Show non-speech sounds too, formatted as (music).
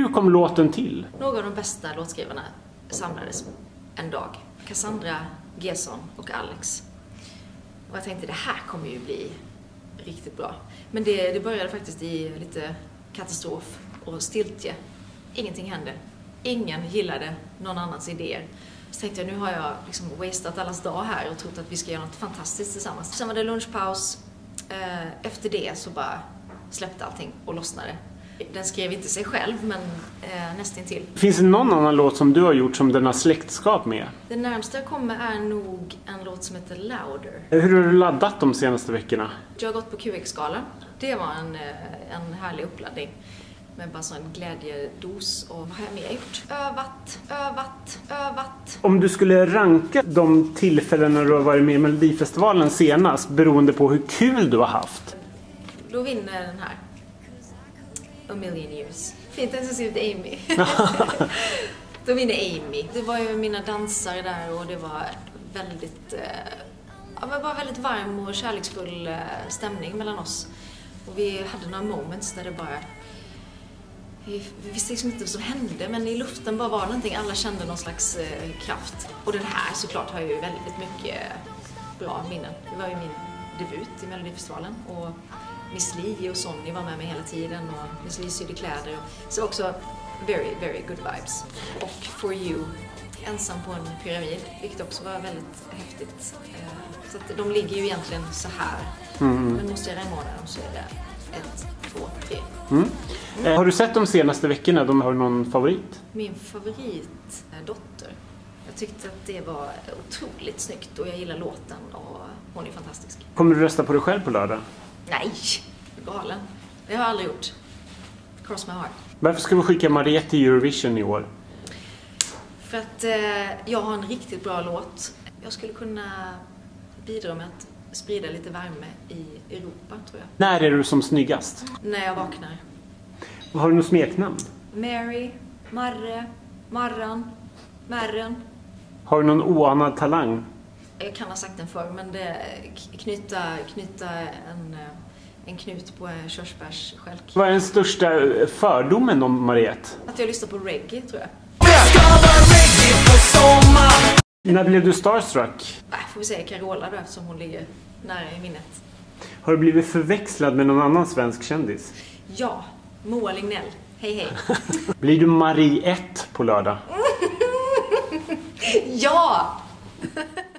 Hur kom låten till? Några av de bästa låtskrivarna samlades en dag. Cassandra, Gesson och Alex. Och jag tänkte det här kommer ju bli riktigt bra. Men det, det började faktiskt i lite katastrof och stiltje. Ingenting hände. Ingen gillade någon annans idéer. Så tänkte jag, nu har jag liksom wasted allas dag här och trott att vi ska göra något fantastiskt tillsammans. Sen var det lunchpaus. Eh, efter det så bara släppte allting och lossnade. Den skrev inte sig själv, men eh, nästintill. Finns det någon annan låt som du har gjort som den har släktskap med? Det närmsta jag kommer är nog en låt som heter Louder. Hur har du laddat de senaste veckorna? Jag har gått på QX-galan. Det var en, eh, en härlig uppladdning. Med bara sån glädjedos. Och vad har jag mer gjort? Övat, övat, övat. Om du skulle ranka de tillfällen när du har varit med i Melodifestivalen senast beroende på hur kul du har haft. Då vinner den här. A million years. Fint att jag skrivit Amy. (laughs) (laughs) Då vinner Amy. Det var ju mina dansare där och det var väldigt, eh, ja, det var väldigt varm och kärleksfull eh, stämning mellan oss. Och vi hade några moments där det bara vi vi visste liksom inte vad som hände men i luften bara var någonting, alla kände någon slags eh, kraft. Och den här såklart har ju väldigt mycket bra minnen. Det var ju min debut i Melodifestivalen och Miss Li och Sonny var med mig hela tiden och Miss Li sydde kläder. Och, så också very, very good vibes. Och For You, ensam på en pyramid, vilket också var väldigt häftigt. Eh, Så att de ligger ju egentligen så här. Men måste jag rangordna dem så är det ett, två, tre. Eh, Har du sett de senaste veckorna? De har någon favorit? Min favoritdotter. Jag tyckte att det var otroligt snyggt och jag gillar låten och hon är fantastisk. Kommer du rösta på dig själv på lördag? Nej, galen. Det har jag aldrig gjort. Cross my heart. Varför ska vi skicka Mariette till Eurovision i år? För att eh, jag har en riktigt bra låt. Jag skulle kunna bidra med att sprida lite värme i Europa, tror jag. När är du som snyggast? När jag vaknar. Har du något smeknamn? Mary, Marre, Marran, Märren. Har du någon oanad talang? Jag kan ha sagt den förr, men det knyta, knyta en, eh, en knut på en körsbärsstjälk. Vad är den största eh, fördomen om Mariette? Att jag lyssnar på reggae, tror jag. När blev du starstruck? Äh, får vi säga Carola då, eftersom hon ligger nära i minnet. Har du blivit förväxlad med någon annan svensk kändis? Ja, Moa Lignell. Hej, hej. (laughs) Blir du Marie 1 på lördag? (laughs) ja! (laughs)